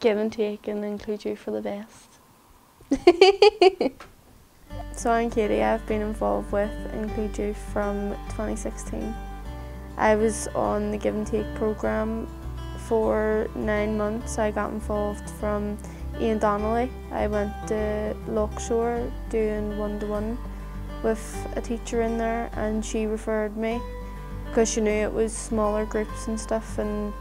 give and take and include Youth for the best. so I'm Katie, I've been involved with Include Youth from 2016. I was on the Give and Take programme for nine months. I got involved from Ian Donnelly. I went to Lochshore doing one-to-one -one with a teacher in there and she referred me because she knew it was smaller groups and stuff and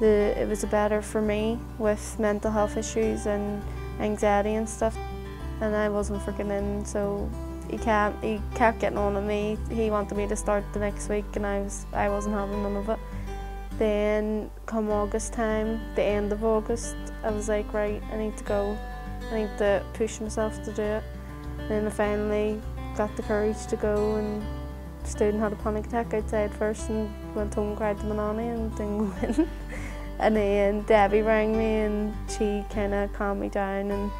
the, it was better for me with mental health issues and anxiety and stuff. And I wasn't freaking in, so he kept he kept getting on at me. He wanted me to start the next week, and I was I wasn't having none of it. Then come August time, the end of August, I was like, right, I need to go. I need to push myself to do it. And then I finally got the courage to go and stood and had a panic attack outside first and went home and cried to my nanny and didn't go in. And then Debbie rang me and she kind of calmed me down and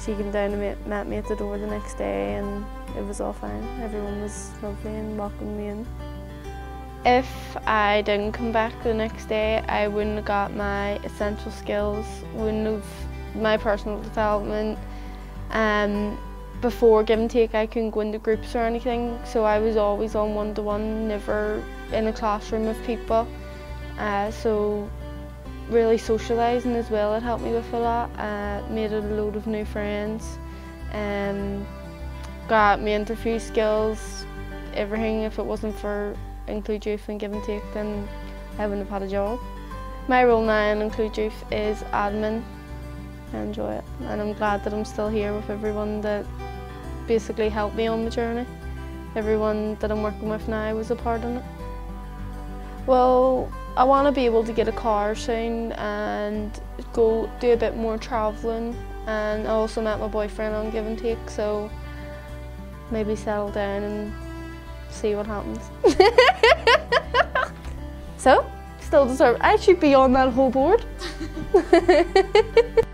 she came down and met me at the door the next day and it was all fine. Everyone was lovely and welcomed me in. If I didn't come back the next day, I wouldn't have got my essential skills, wouldn't have my personal development. Um, before give and take, I couldn't go into groups or anything, so I was always on one-to-one, -one, never in a classroom of people. Uh, so really socialising as well, it helped me with a lot. Uh, made a load of new friends, um, got my interview skills, everything. If it wasn't for Include Youth and Give and Take, then I wouldn't have had a job. My role now in Include Youth is admin. I enjoy it, and I'm glad that I'm still here with everyone that basically helped me on the journey. Everyone that I'm working with now was a part in it. Well, I want to be able to get a car soon and go do a bit more travelling and I also met my boyfriend on Give and Take so maybe settle down and see what happens. so, still deserve, I should be on that whole board.